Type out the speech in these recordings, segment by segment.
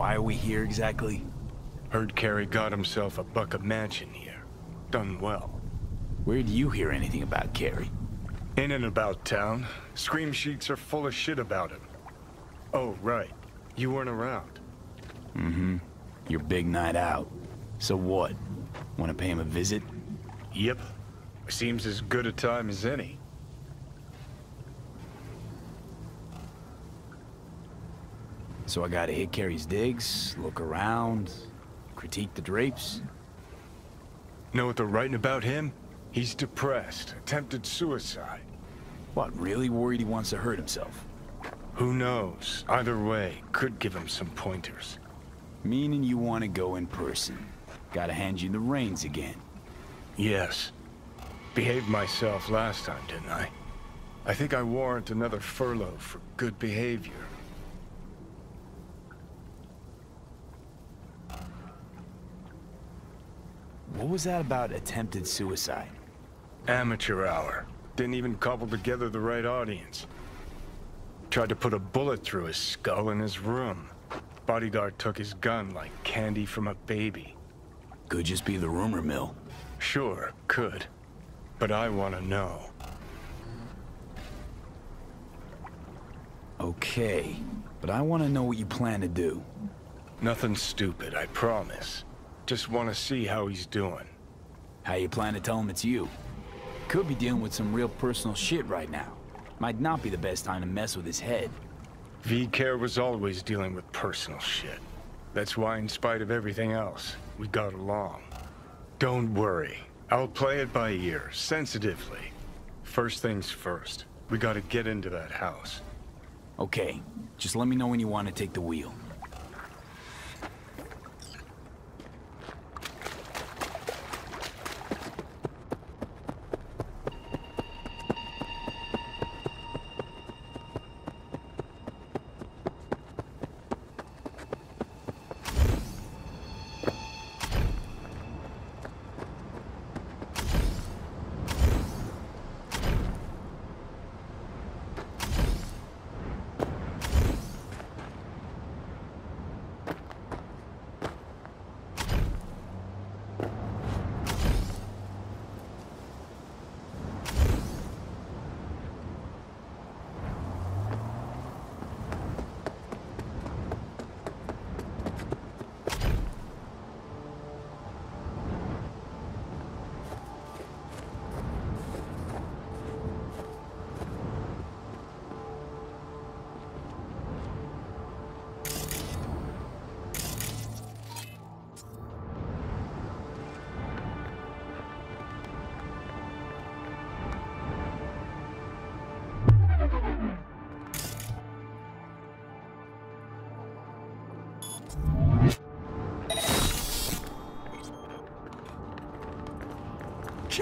why are we here exactly? Heard Kerry got himself a buck of mansion here. Done well. Where do you hear anything about Kerry? In and about town. Scream sheets are full of shit about him. Oh, right. You weren't around. Mm-hmm. Your big night out. So what? Want to pay him a visit? Yep. Seems as good a time as any. So I gotta hit Kerry's digs, look around, critique the drapes? Know what they're writing about him? He's depressed, attempted suicide. What, really worried he wants to hurt himself? Who knows? Either way, could give him some pointers. Meaning you want to go in person. Gotta hand you the reins again. Yes. Behaved myself last time, didn't I? I think I warrant another furlough for good behavior. What was that about attempted suicide? Amateur hour. Didn't even cobble together the right audience. Tried to put a bullet through his skull in his room. Bodyguard took his gun like candy from a baby. Could just be the rumor mill. Sure, could. But I want to know. Okay, but I want to know what you plan to do. Nothing stupid, I promise. Just want to see how he's doing. How you plan to tell him it's you? Could be dealing with some real personal shit right now. Might not be the best time to mess with his head. V-Kerry was always dealing with personal shit. That's why, in spite of everything else, we got along. Don't worry. I'll play it by ear, sensitively. First things first. We gotta get into that house. Okay, just let me know when you want to take the wheel.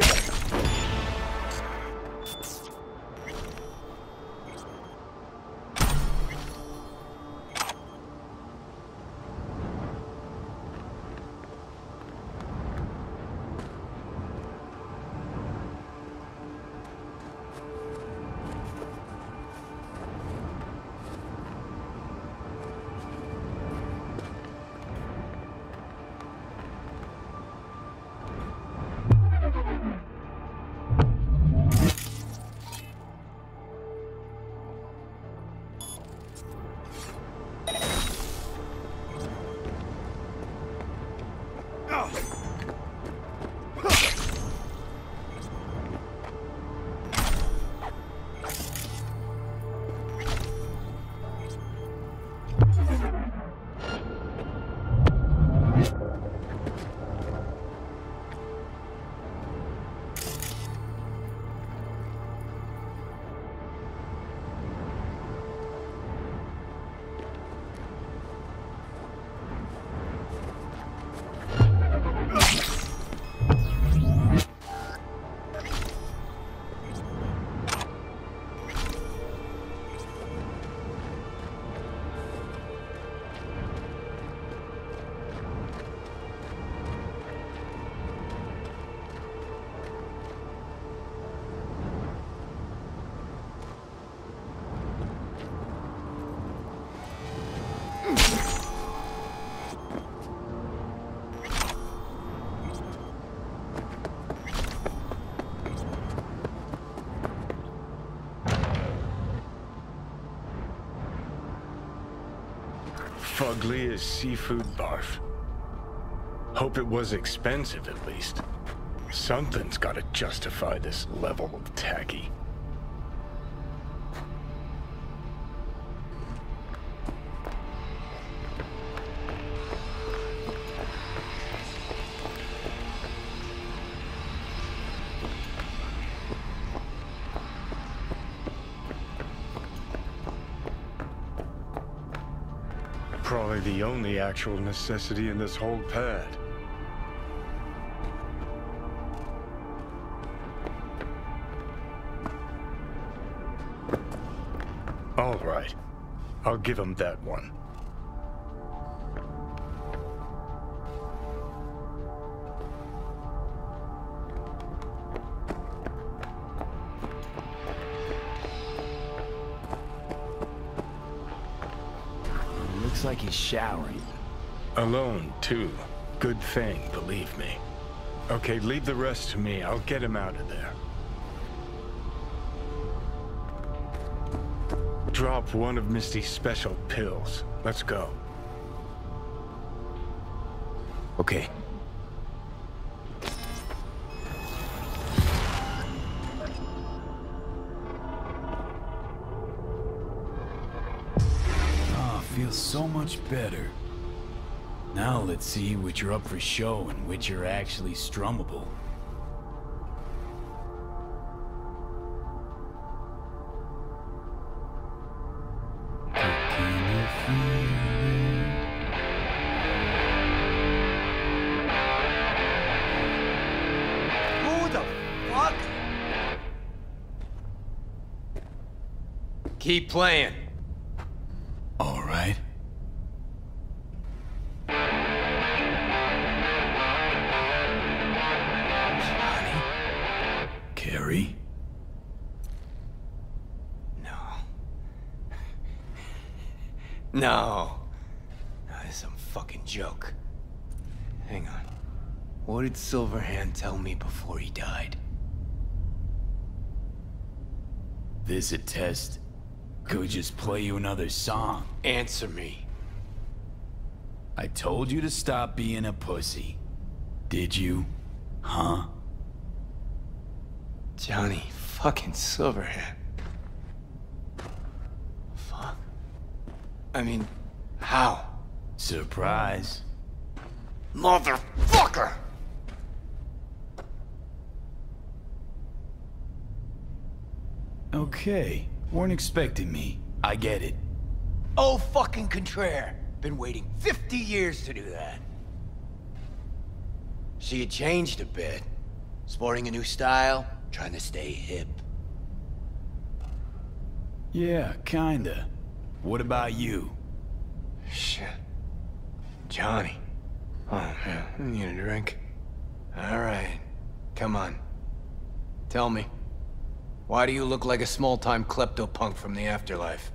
Shit. Fugly as seafood barf. Hope it was expensive, at least. Something's gotta justify this level of tacky. The only actual necessity in this whole pad. All right. I'll give him that one. Showering. Alone, too. Good thing, believe me. Okay, leave the rest to me. I'll get him out of there. Drop one of Misty's special pills. Let's go. Okay. So much better. Now let's see which are up for show and which are actually strummable. Can you feel it? Who the fuck? Keep playing. No. That is some fucking joke. Hang on. What did Silverhand tell me before he died? Visit test. Could we just play you another song? Answer me. I told you to stop being a pussy. Did you? Huh? Johnny fucking Silverhand. Fuck. I mean, how? Surprise. Motherfucker! Okay. Weren't expecting me. I get it. Oh, fucking Contraire. Been waiting 50 years to do that. She had changed a bit. Sporting a new style, trying to stay hip. Yeah, kinda. What about you? Shit. Johnny. Oh, man. I need a drink. All right. Come on. Tell me. Why do you look like a small-time klepto-punk from the afterlife?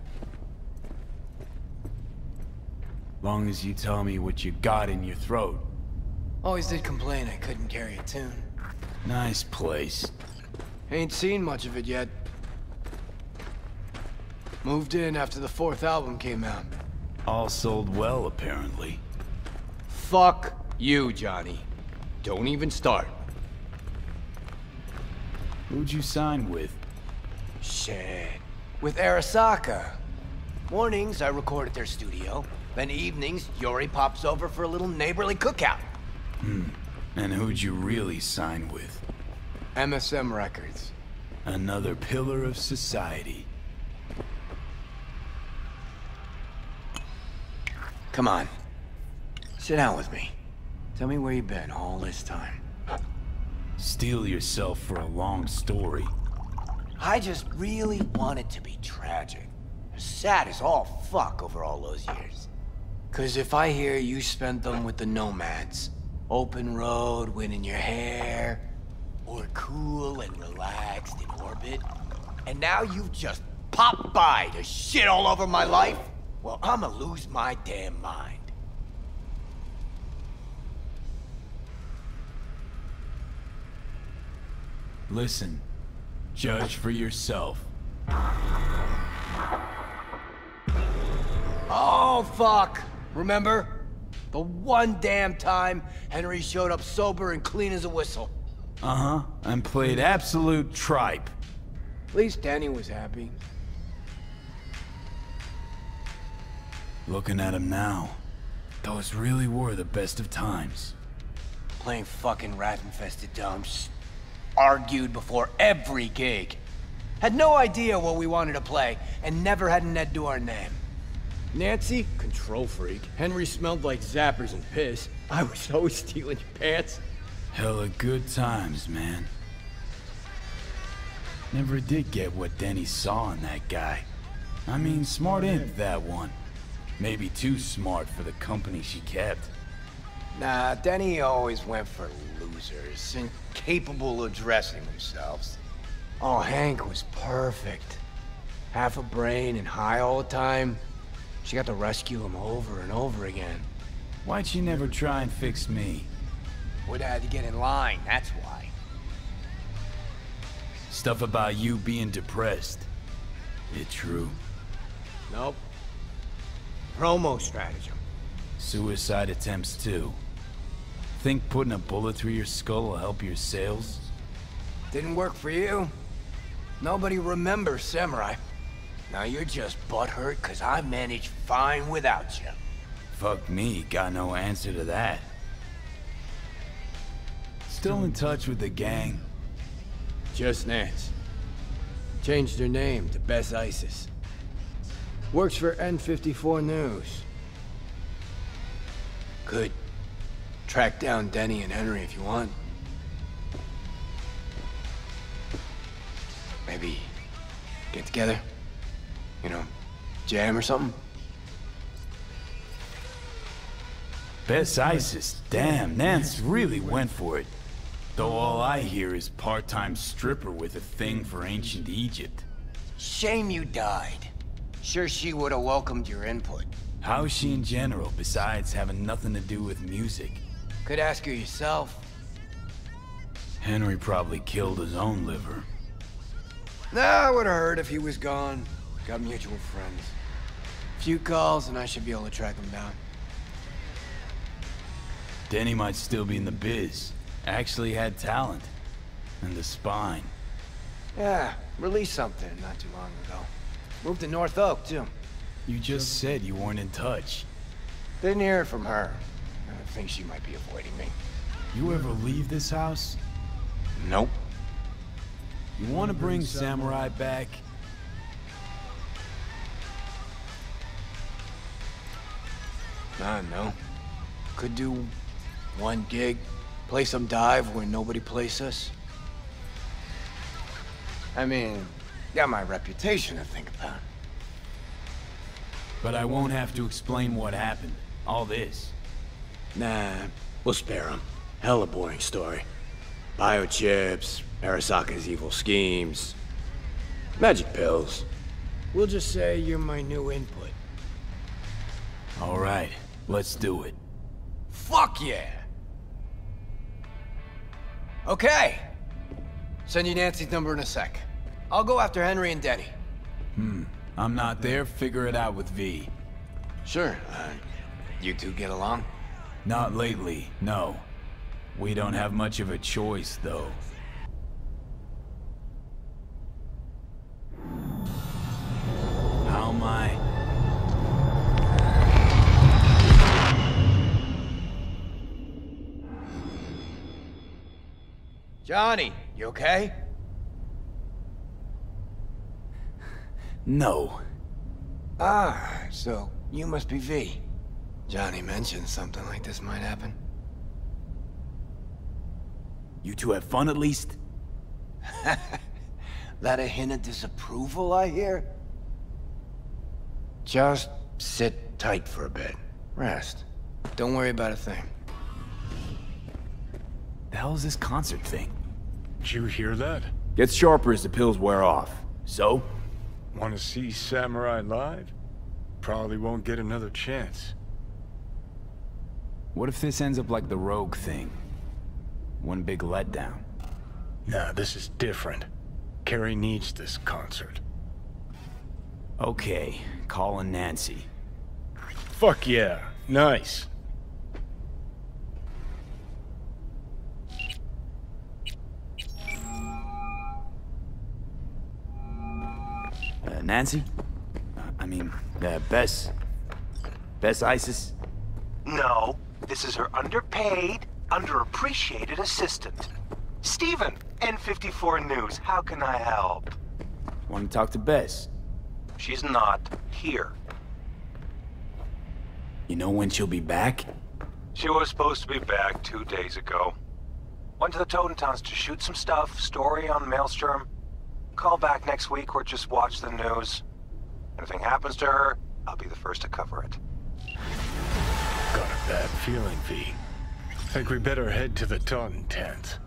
Long as you tell me what you got in your throat. Always did complain I couldn't carry a tune. Nice place. Ain't seen much of it yet. Moved in after the fourth album came out. All sold well, apparently. Fuck you, Johnny. Don't even start. Who'd you sign with? Shit. With Arasaka. Mornings, I record at their studio. Then evenings, Yori pops over for a little neighborly cookout. Hmm. And who'd you really sign with? MSM Records. Another pillar of society. Come on. Sit down with me. Tell me where you've been all this time. Steel yourself for a long story. I just really want it to be tragic. Sad as all fuck over all those years. Cause if I hear you spent them with the Nomads, open road, wind in your hair, or cool and relaxed in orbit, and now you've just popped by to shit all over my life, well, I'ma lose my damn mind. Listen, judge for yourself. Oh, fuck! remember? The one damn time Henry showed up sober and clean as a whistle. Uh-huh, and played absolute tripe. At least Danny was happy. Looking at him now, those really were the best of times. Playing fucking rat-infested dumps. Argued before every gig. Had no idea what we wanted to play, and never had an eddie to our name. Nancy, control freak. Henry smelled like zappers and piss. I was always stealing your pants. Hella good times, man. Never did get what Denny saw in that guy. I mean, smart imp, that one. Maybe too smart for the company she kept. Nah, Denny always went for losers, incapable of dressing themselves. Oh, Hank was perfect. Half a brain and high all the time. She got to rescue him over and over again. Why'd she never try and fix me? Would have had to get in line, that's why. Stuff about you being depressed. It true? Nope. Promo stratagem. Suicide attempts too. Think putting a bullet through your skull will help your sales? Didn't work for you. Nobody remembers Samurai. Now you're just butthurt because I managed fine without you. Fuck me, got no answer to that. Still in touch with the gang? Just Nance. Changed her name to Bes Isis. Works for N54 News. Could track down Denny and Henry if you want. Maybe get together? You know, jam or something? Bes Isis, damn, Nance really went for it. Though all I hear is part-time stripper with a thing for ancient Egypt. Shame you died. Sure she would have welcomed your input. How's she in general, besides having nothing to do with music? Could ask her yourself. Henry probably killed his own liver. Nah, I would have heard if he was gone. Got mutual friends. Few calls and I should be able to track him down. Denny might still be in the biz. Actually had talent. And the spine. Yeah, released something not too long ago. Moved to North Oak, too. You just said you weren't in touch. Didn't hear it from her. I think she might be avoiding me. You ever leave this house? Nope. You want to bring Samurai back? Nah, no. Could do one gig, play some dive where nobody plays us. I mean, got my reputation to think about. But I won't have to explain what happened. All this. Nah, we'll spare him. Hella boring story. Biochips, Arasaka's evil schemes, magic pills. We'll just say you're my new input. All right, let's do it. Fuck yeah! Okay. Send you Nancy's number in a sec. I'll go after Henry and Denny. Hmm. I'm not there, figure it out with V. Sure. Uh, you two get along? Not lately, no. We don't have much of a choice, though. How am I? Johnny, you okay? No. Ah, so you must be V. Johnny mentioned something like this might happen. You two have fun at least? that a hint of disapproval, I hear? Just sit tight for a bit. Rest. Don't worry about a thing. The hell is this concert thing? Did you hear that? Gets sharper as the pills wear off. So? Want to see Samurai live? Probably won't get another chance. What if this ends up like the Rogue thing? One big letdown. Nah, this is different. Kerry needs this concert. Okay, calling Nancy. Fuck yeah. Nice. Nancy? I mean, uh, Bes? Bes Isis? No, this is her underpaid, underappreciated assistant. Steven, N54 News, how can I help? Want to talk to Bes? She's not here. You know when she'll be back? She was supposed to be back two days ago. Went to the Totentanz to shoot some stuff, story on Maelstrom. Call back next week or just watch the news. Anything happens to her, I'll be the first to cover it. Got a bad feeling, V. Think we better head to the Totentanz.